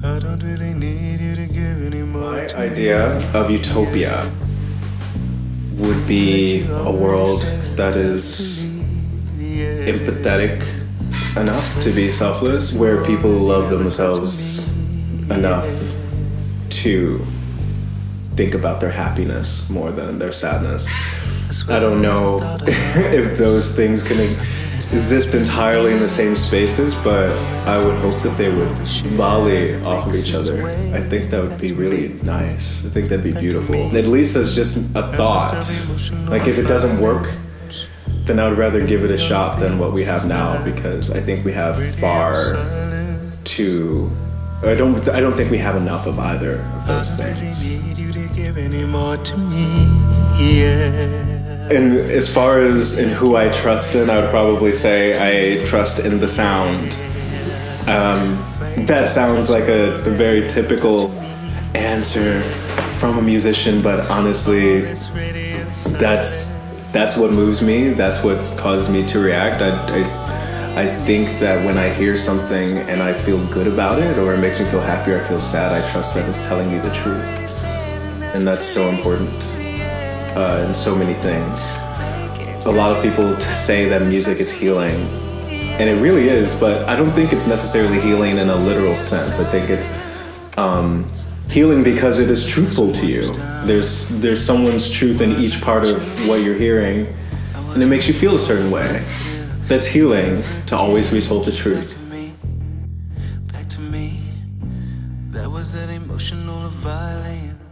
don't really need you to give any more. My idea of utopia would be a world that is empathetic enough to be selfless, where people love themselves enough to think about their happiness more than their sadness. I don't know if those things can exist entirely in the same spaces, but I would hope that they would volley off of each other. I think that would be really nice. I think that'd be beautiful. At least as just a thought. Like if it doesn't work, then I would rather give it a shot than what we have now because I think we have far too. I don't. I don't think we have enough of either of those things. And as far as in who I trust in, I would probably say I trust in the sound. Um, that sounds like a, a very typical answer from a musician, but honestly, that's that's what moves me. That's what causes me to react. I, I, I think that when I hear something and I feel good about it, or it makes me feel happy, or I feel sad, I trust that it's telling me the truth, and that's so important uh, in so many things. A lot of people say that music is healing, and it really is, but I don't think it's necessarily healing in a literal sense. I think it's um, healing because it is truthful to you. There's there's someone's truth in each part of what you're hearing, and it makes you feel a certain way. That's healing to always be told the truth. Back to me. That was that emotional violence.